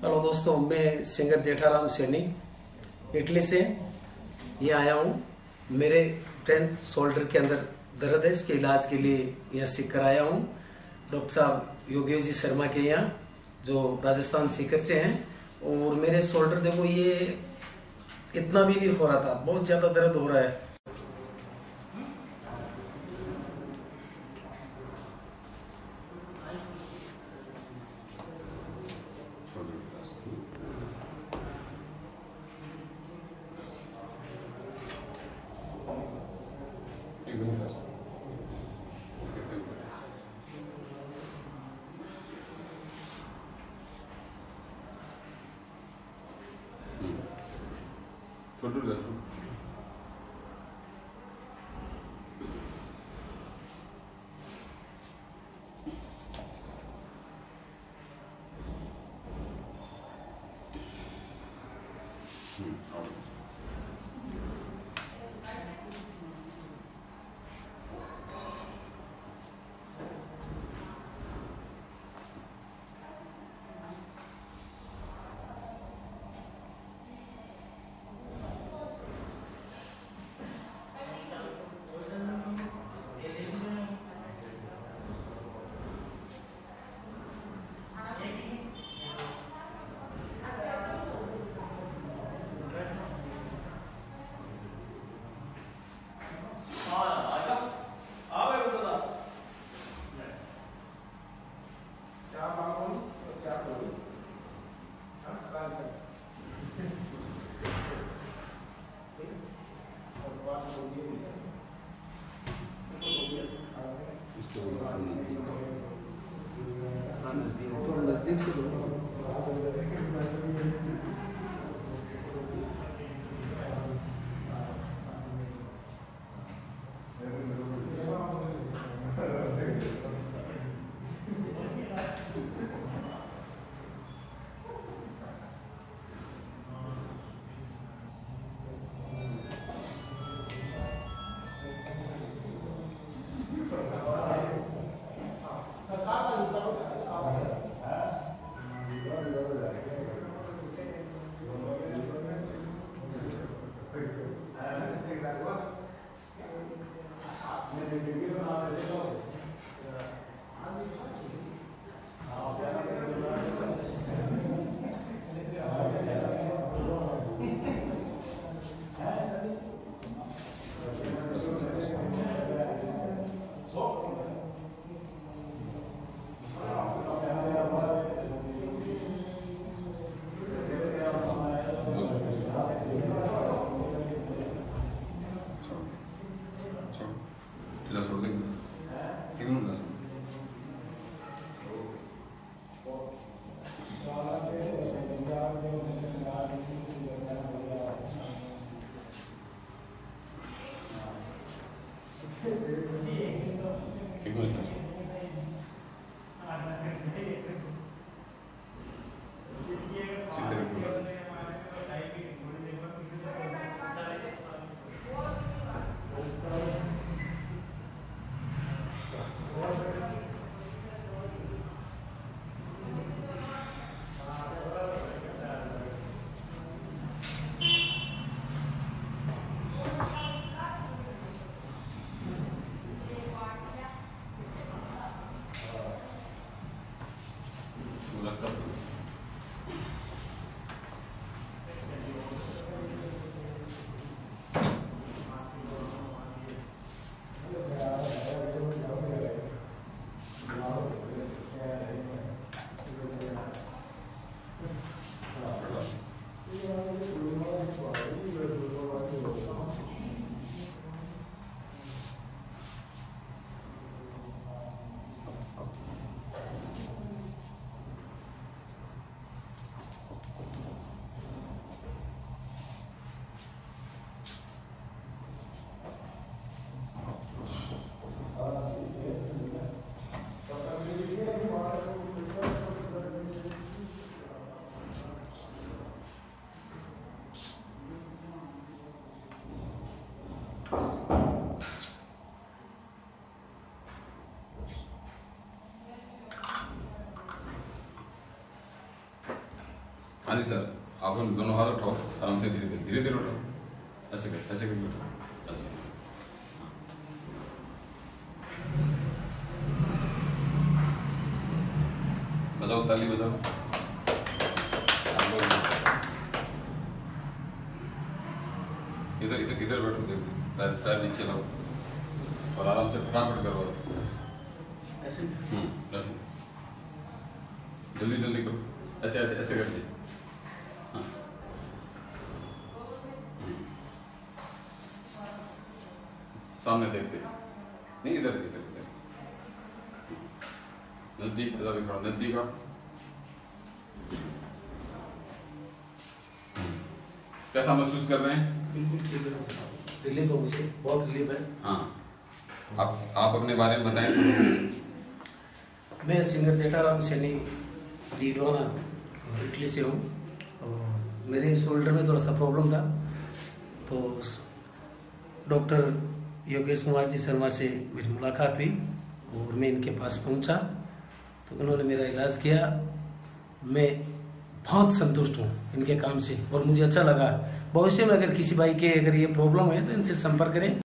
Hello दोस्तों, मैं singer Jetharam Saini Italy से ये आया हूँ। मेरे फ्रेंड शोल्डर के अंदर दर्द है, इसके इलाज के लिए यहाँ सीख कर आया हूँ। डॉक्टर साहब योगेश जी शर्मा के यहाँ, जो राजस्थान सीकर से हैं। और मेरे शोल्डर देखो, ये इतना भी नहीं हो रहा था, बहुत ज़्यादा दर्द हो रहा है। छोटू लहसुन हम्म, और इसको थोड़ा नज़दीक से हाँ जी सर आप हम दोनों हाथ उठाओ, आराम से धीरे धीरे धीरे धीरे उठाओ। ऐसे कर ऐसे कर उठाओ। ऐसे बजाओ, ताली बजाओ। इधर इधर किधर बैठो देखो पैर पैर नीचे लाओ और आराम से फटाफट करो ऐसे हम्म ऐसे जल्दी जल्दी करो ऐसे ऐसे ऐसे करके हाँ हम्म। सामने देखते नहीं इधर इधर इधर नज़दीक इधर भी थोड़ा नज़दीक आओ कैसा महसूस कर रहे हैं बिल्कुल ठीक है रिलीफ है मुझे बहुत रिलीफ है। हाँ। आप आप अपने बारे में बताएँ। मैं सिंगर जेठाराम सैनी डीडोना इटली से हूँ। और मेरे शोल्डर में थोड़ा सा प्रॉब्लम था। तो डॉक्टर योगेश कुमार जी शर्मा से मेरी मुलाकात हुई और मैं इनके पास पहुँचा। तो उन्होंने मेरा इलाज किया। मैं बहुत संतुष्ट हूँ इनके काम से और मुझे अच्छा लगा। भविष्य में अगर किसी भाई के अगर ये प्रॉब्लम है तो इनसे संपर्क करें।